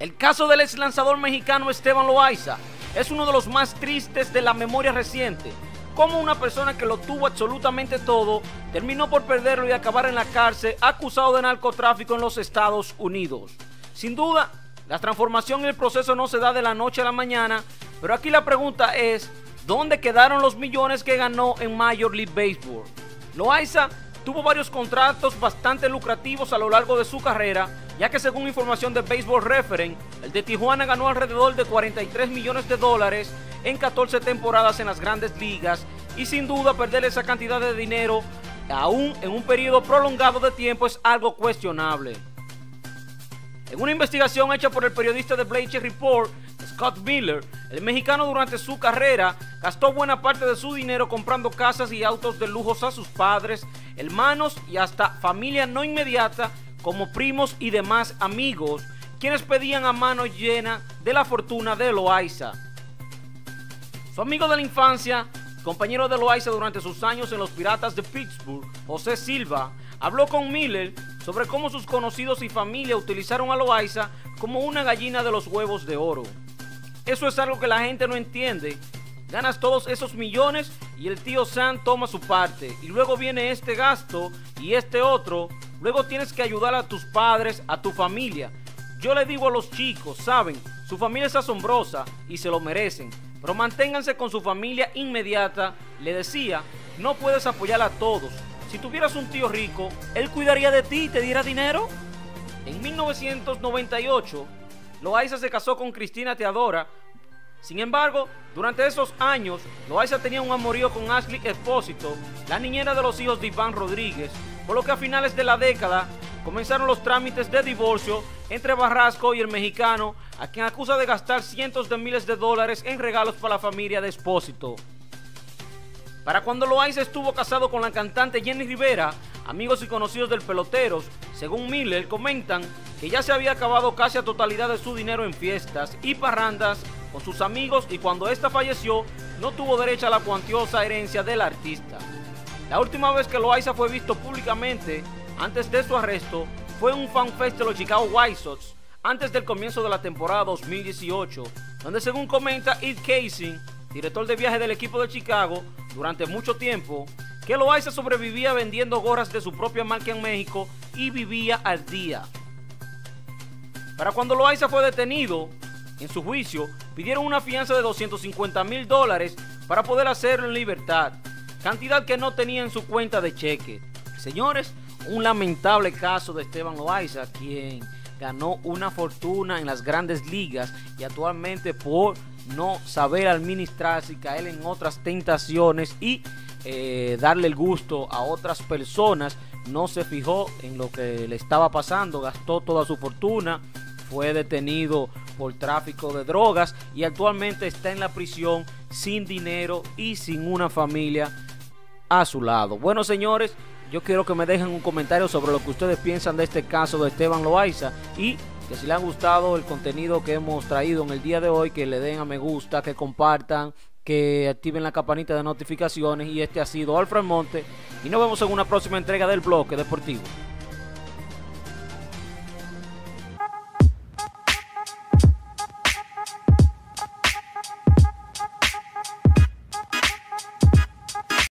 El caso del ex lanzador mexicano Esteban Loaiza es uno de los más tristes de la memoria reciente. Como una persona que lo tuvo absolutamente todo terminó por perderlo y acabar en la cárcel acusado de narcotráfico en los Estados Unidos. Sin duda, la transformación y el proceso no se da de la noche a la mañana, pero aquí la pregunta es, ¿dónde quedaron los millones que ganó en Major League Baseball? Loaiza tuvo varios contratos bastante lucrativos a lo largo de su carrera ya que según información de Baseball Reference, el de Tijuana ganó alrededor de 43 millones de dólares en 14 temporadas en las grandes ligas y sin duda perder esa cantidad de dinero aún en un periodo prolongado de tiempo es algo cuestionable. En una investigación hecha por el periodista de Bleacher Report, Scott Miller, el mexicano durante su carrera gastó buena parte de su dinero comprando casas y autos de lujos a sus padres, hermanos y hasta familia no inmediata como primos y demás amigos, quienes pedían a mano llena de la fortuna de Loaiza. Su amigo de la infancia, compañero de Loaiza durante sus años en los Piratas de Pittsburgh, José Silva, habló con Miller sobre cómo sus conocidos y familia utilizaron a Loaiza como una gallina de los huevos de oro. Eso es algo que la gente no entiende. Ganas todos esos millones y el tío Sam toma su parte. Y luego viene este gasto y este otro Luego tienes que ayudar a tus padres, a tu familia. Yo le digo a los chicos, saben, su familia es asombrosa y se lo merecen, pero manténganse con su familia inmediata. Le decía, no puedes apoyar a todos. Si tuvieras un tío rico, él cuidaría de ti y te diera dinero. En 1998, Loaiza se casó con Cristina Teadora. Sin embargo, durante esos años, Loaiza tenía un amorío con Ashley Espósito, la niñera de los hijos de Iván Rodríguez, por lo que a finales de la década comenzaron los trámites de divorcio entre Barrasco y el mexicano, a quien acusa de gastar cientos de miles de dólares en regalos para la familia de Espósito. Para cuando Loaiza estuvo casado con la cantante Jenny Rivera, amigos y conocidos del peloteros, según Miller, comentan que ya se había acabado casi a totalidad de su dinero en fiestas y parrandas con sus amigos y cuando esta falleció no tuvo derecho a la cuantiosa herencia del artista. La última vez que Loaiza fue visto públicamente antes de su arresto fue en un fanfest de los Chicago White Sox antes del comienzo de la temporada 2018, donde según comenta Ed Casey, director de viaje del equipo de Chicago, durante mucho tiempo, que Loaiza sobrevivía vendiendo gorras de su propia marca en México y vivía al día. Para cuando Loaiza fue detenido, en su juicio, pidieron una fianza de 250 mil dólares para poder hacerlo en libertad cantidad que no tenía en su cuenta de cheque. Señores, un lamentable caso de Esteban Loaiza, quien ganó una fortuna en las grandes ligas y actualmente por no saber administrarse y caer en otras tentaciones y eh, darle el gusto a otras personas, no se fijó en lo que le estaba pasando, gastó toda su fortuna, fue detenido por tráfico de drogas y actualmente está en la prisión sin dinero y sin una familia a su lado. Bueno, señores, yo quiero que me dejen un comentario sobre lo que ustedes piensan de este caso de Esteban Loaiza y que si les ha gustado el contenido que hemos traído en el día de hoy, que le den a me gusta, que compartan, que activen la campanita de notificaciones y este ha sido Alfred Monte y nos vemos en una próxima entrega del bloque deportivo.